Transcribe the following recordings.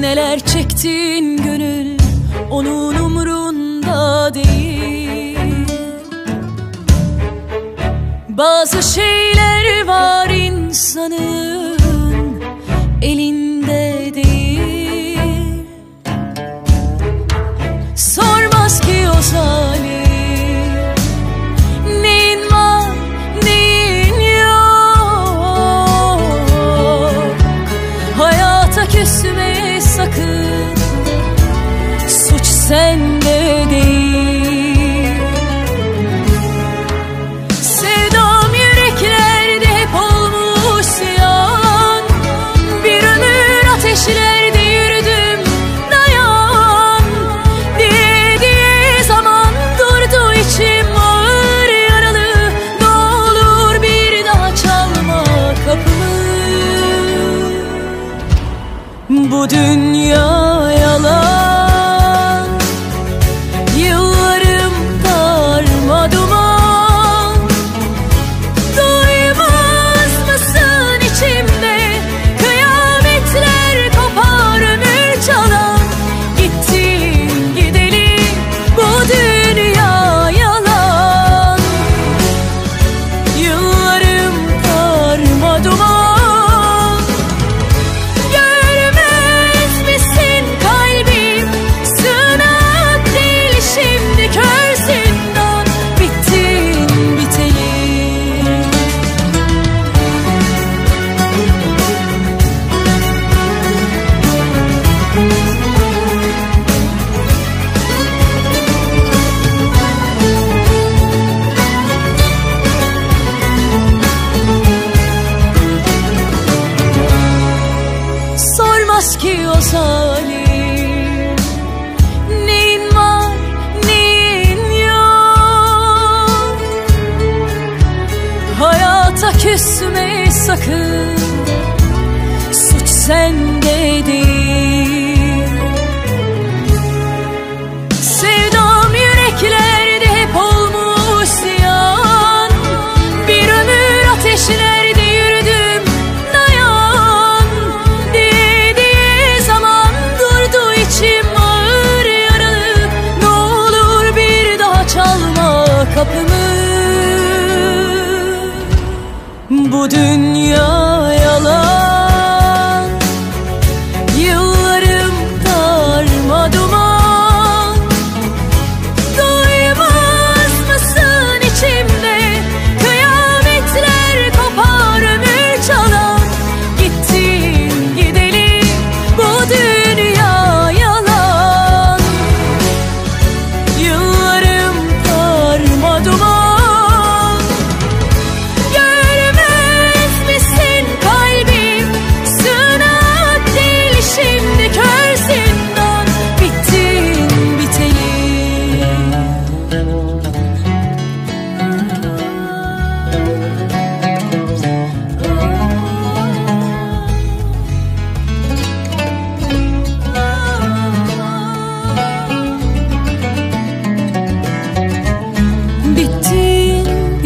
Neler çektin gönül onun umrunda değil Bazı şeyler var insanın elinde değil. Sormaz bu dünya yalan küsme sakın. Suç sende değil. Sevdam yüreklerde hep olmuş ziyan. Bir ömür ateşlerde yürüdüm dayan. Diye diye zaman durdu içim ağır yaralı. Ne olur bir daha çalma kapımı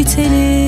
ertele